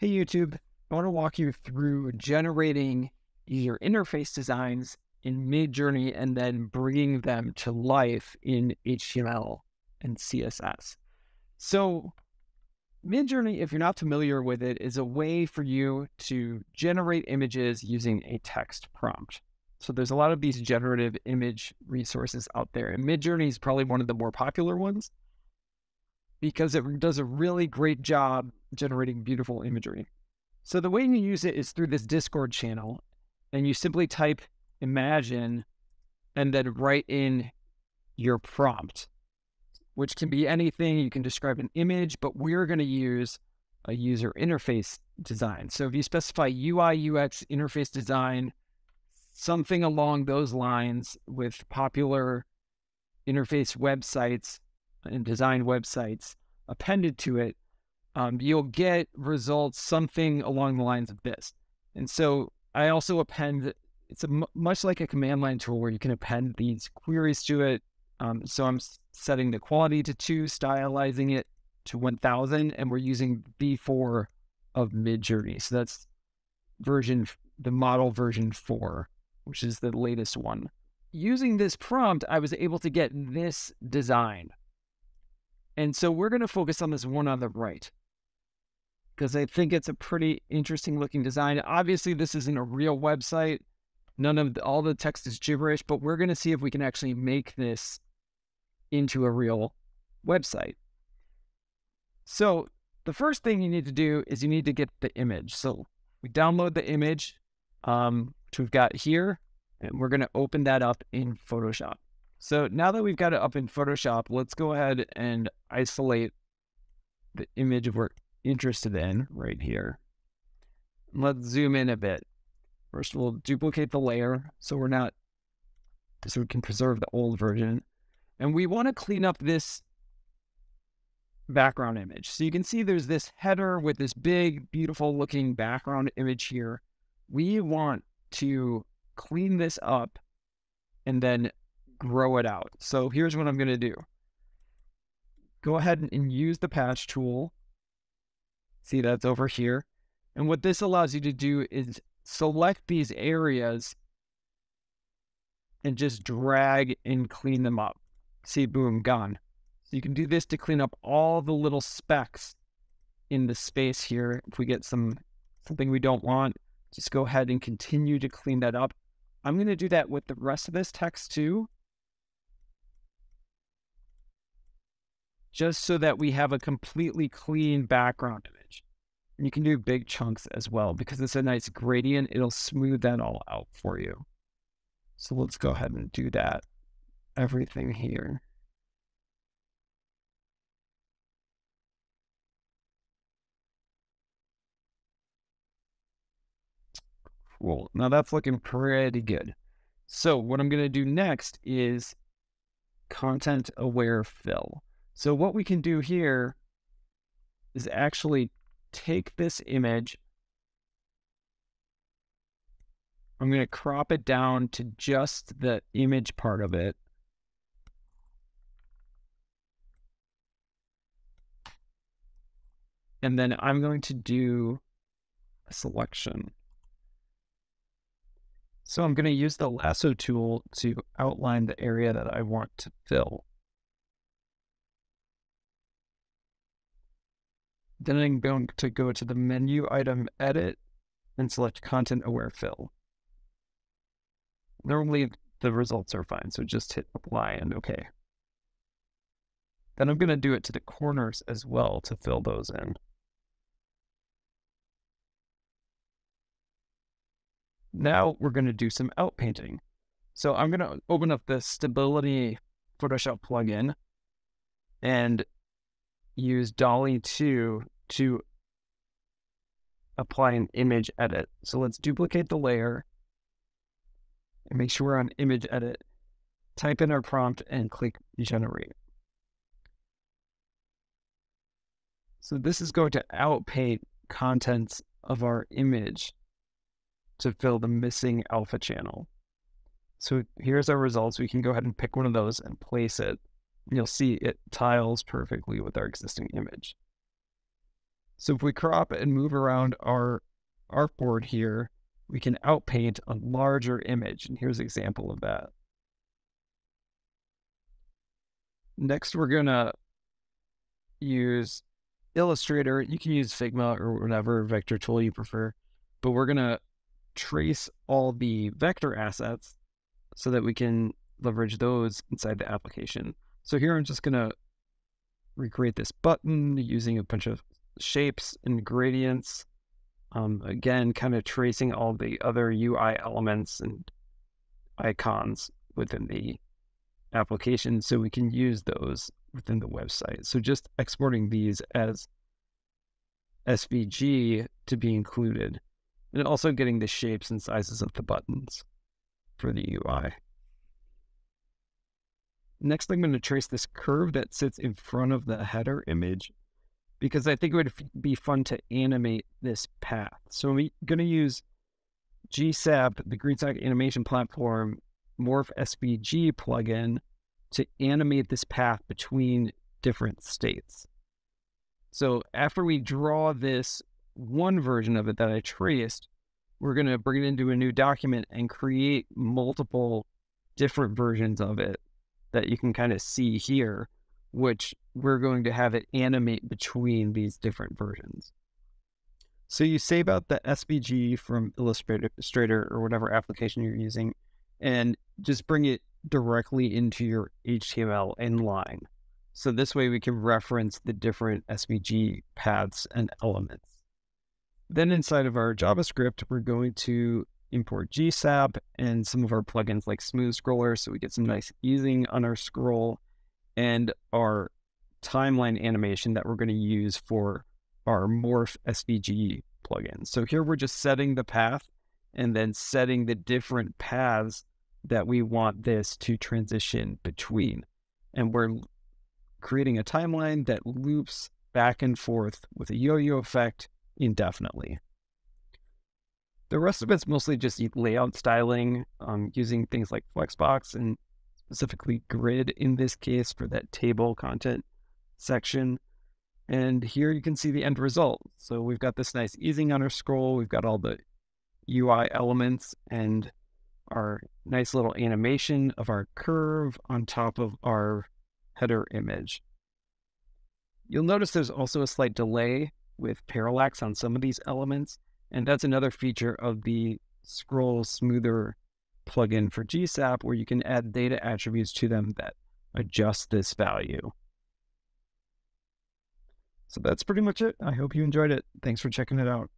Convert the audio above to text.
Hey YouTube, I want to walk you through generating your interface designs in Midjourney and then bringing them to life in HTML and CSS. So, Midjourney, if you're not familiar with it, is a way for you to generate images using a text prompt. So there's a lot of these generative image resources out there, and Midjourney is probably one of the more popular ones because it does a really great job generating beautiful imagery. So the way you use it is through this Discord channel, and you simply type imagine and then write in your prompt, which can be anything. You can describe an image, but we're going to use a user interface design. So if you specify UI UX interface design, something along those lines with popular interface websites and design websites appended to it, um, you'll get results something along the lines of this. And so I also append, it's much like a command line tool where you can append these queries to it. Um, so I'm setting the quality to two, stylizing it to 1000, and we're using V4 of Midjourney. So that's version, the model version four, which is the latest one. Using this prompt, I was able to get this design. And so we're going to focus on this one on the right because I think it's a pretty interesting looking design. Obviously, this isn't a real website. None of the, all the text is gibberish, but we're going to see if we can actually make this into a real website. So the first thing you need to do is you need to get the image. So we download the image, um, which we've got here, and we're going to open that up in Photoshop. So now that we've got it up in Photoshop, let's go ahead and isolate the image we're interested in right here. Let's zoom in a bit. First, we'll duplicate the layer so we're not, so we can preserve the old version. And we want to clean up this background image. So you can see there's this header with this big, beautiful looking background image here. We want to clean this up and then grow it out. So here's what I'm going to do. Go ahead and use the patch tool See, that's over here. And what this allows you to do is select these areas and just drag and clean them up. See, boom, gone. So you can do this to clean up all the little specks in the space here. If we get some something we don't want, just go ahead and continue to clean that up. I'm going to do that with the rest of this text too. Just so that we have a completely clean background image. and you can do big chunks as well because it's a nice gradient. It'll smooth that all out for you. So let's go ahead and do that. Everything here. Cool. Now that's looking pretty good. So what I'm going to do next is content aware fill. So what we can do here is actually take this image. I'm going to crop it down to just the image part of it. And then I'm going to do a selection. So I'm going to use the lasso tool to outline the area that I want to fill. Then I'm going to go to the menu item edit and select content aware fill. Normally the results are fine, so just hit apply and okay. Then I'm going to do it to the corners as well to fill those in. Now we're going to do some outpainting. So I'm going to open up the Stability Photoshop plugin and use DALL-E 2 to apply an image edit. So let's duplicate the layer and make sure we're on image edit. Type in our prompt and click generate. So this is going to outpaint contents of our image to fill the missing alpha channel. So here's our results. We can go ahead and pick one of those and place it you'll see it tiles perfectly with our existing image. So if we crop and move around our artboard here, we can outpaint a larger image. And here's an example of that. Next, we're going to use Illustrator. You can use Figma or whatever vector tool you prefer, but we're going to trace all the vector assets so that we can leverage those inside the application. So here I'm just going to recreate this button using a bunch of shapes and gradients. Um, again, kind of tracing all the other UI elements and icons within the application so we can use those within the website. So just exporting these as SVG to be included and also getting the shapes and sizes of the buttons for the UI. Next, I'm going to trace this curve that sits in front of the header image because I think it would be fun to animate this path. So I'm going to use GSAP, the GreenSock animation platform, Morph SVG plugin to animate this path between different states. So after we draw this one version of it that I traced, we're going to bring it into a new document and create multiple different versions of it that you can kind of see here, which we're going to have it animate between these different versions. So you save out the SVG from Illustrator or whatever application you're using and just bring it directly into your HTML inline. So this way we can reference the different SVG paths and elements. Then inside of our JavaScript, we're going to import GSAP and some of our plugins like Smooth Scroller so we get some nice easing on our scroll and our timeline animation that we're going to use for our Morph SVG plugin. So here we're just setting the path and then setting the different paths that we want this to transition between. And we're creating a timeline that loops back and forth with a yo-yo effect indefinitely. The rest of it's mostly just layout styling, um, using things like Flexbox and specifically Grid in this case for that table content section. And here you can see the end result. So we've got this nice easing on our scroll. We've got all the UI elements and our nice little animation of our curve on top of our header image. You'll notice there's also a slight delay with parallax on some of these elements, and that's another feature of the Scroll Smoother plugin for GSAP where you can add data attributes to them that adjust this value. So that's pretty much it. I hope you enjoyed it. Thanks for checking it out.